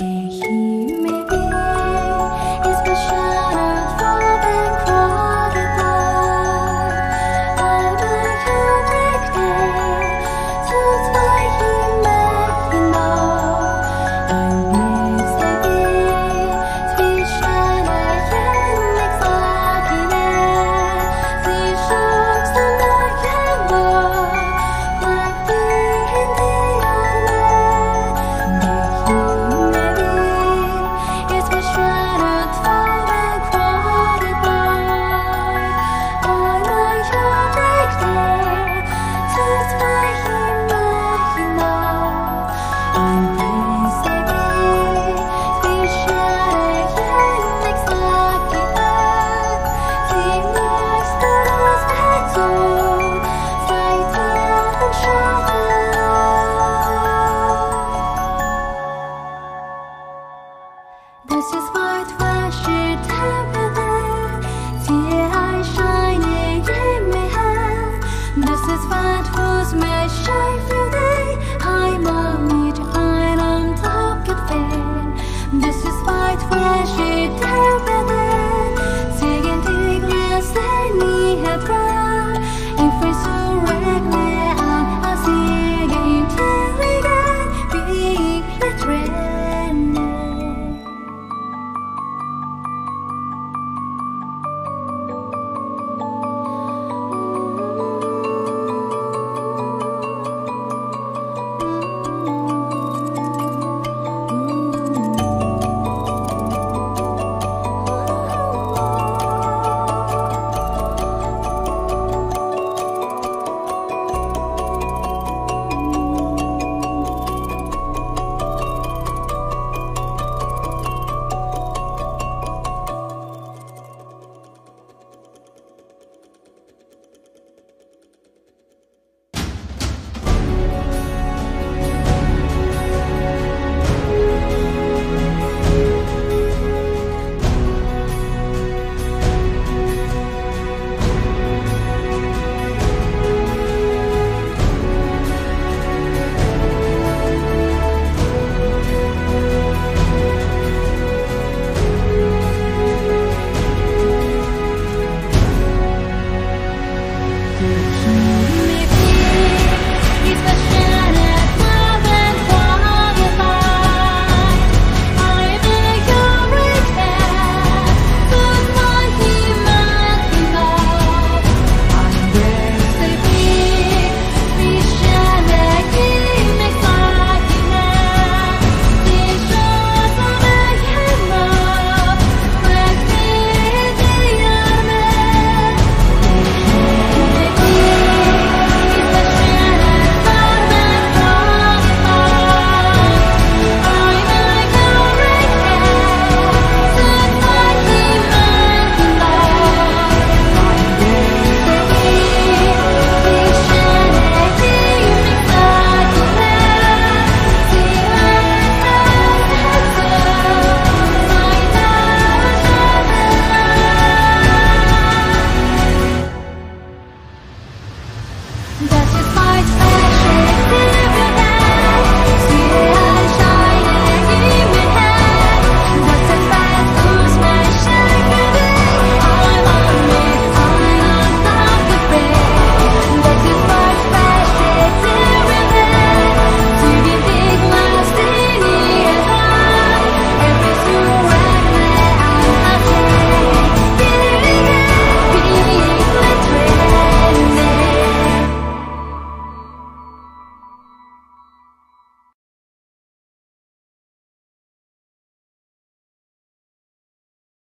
Hey, he